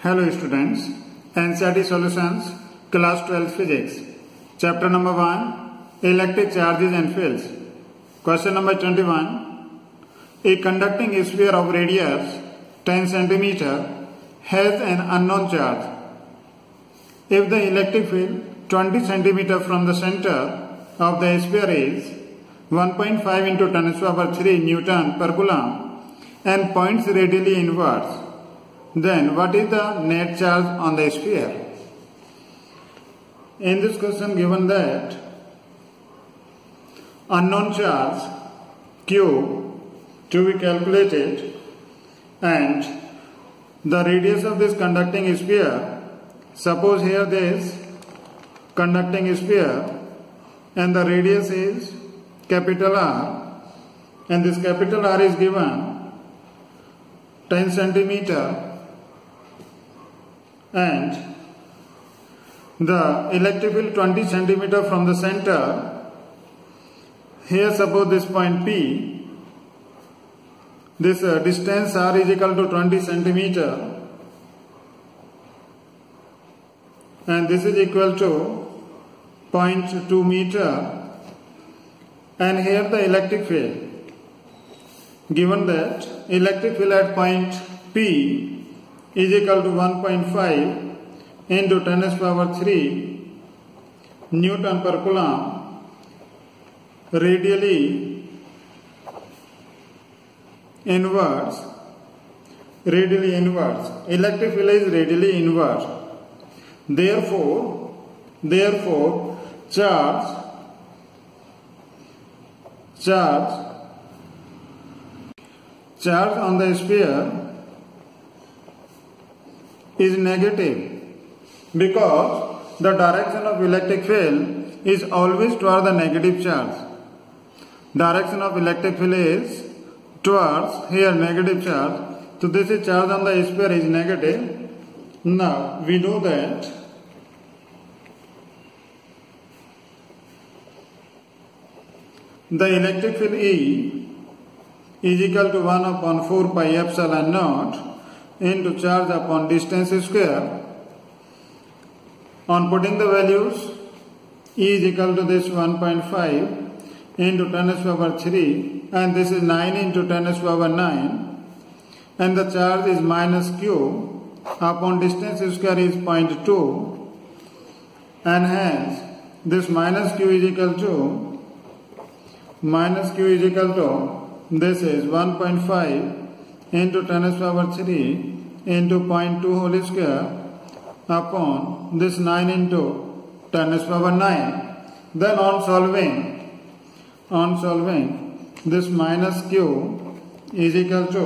Hello students, NCERT Solutions, Class 12 Physics, Chapter number 1, Electric Charges and Fields. Question number 21. A conducting sphere of radius 10 cm has an unknown charge. If the electric field 20 cm from the center of the sphere is 1.5 into 10 to the power 3 Newton per Coulomb and points radially inwards, then what is the net charge on the sphere? In this question given that unknown charge q to be calculated and the radius of this conducting sphere suppose here this conducting sphere and the radius is capital R and this capital R is given 10 centimeter and the electric field 20 centimeter from the center. Here suppose this point P. This uh, distance R is equal to 20 centimeter. And this is equal to 0.2 meter. And here the electric field. Given that electric field at point P is equal to 1.5 into 10 to the power 3 Newton per Coulomb radially inwards radially inwards electric field is radially inwards. Therefore therefore charge charge charge on the sphere is negative because the direction of electric field is always toward the negative charge. Direction of electric field is towards here negative charge. So this is charge on the sphere is negative. Now we know that the electric field E is equal to 1 upon 4 pi epsilon naught into charge upon distance square. On putting the values, E is equal to this 1.5 into 10 to the power 3 and this is 9 into 10 to the power 9 and the charge is minus q upon distance square is 0.2 and hence this minus q is equal to minus q is equal to this is 1.5 into 10 to power 3 into 0.2 whole square upon this 9 into 10 to power 9. Then on solving, on solving, this minus q is equal to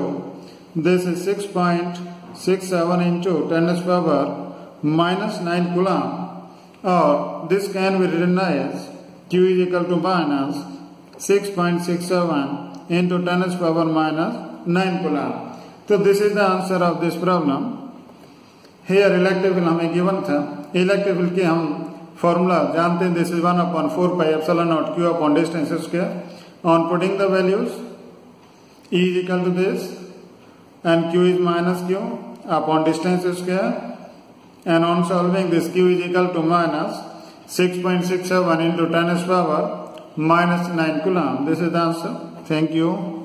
this is 6.67 into 10 to power minus 9 coulomb or this can be written as q is equal to minus 6.67 into 10 to power minus 9 coulomb. तो this is the answer of this problem here electric field हमें given था electric field के हम formula जानते हैं this is one upon four pi epsilon naught q upon distance square on putting the values E is equal to this and q is minus q upon distance square and on solving this q is equal to minus 6.67 into 10 power minus 9 coulomb. This is the answer. Thank you.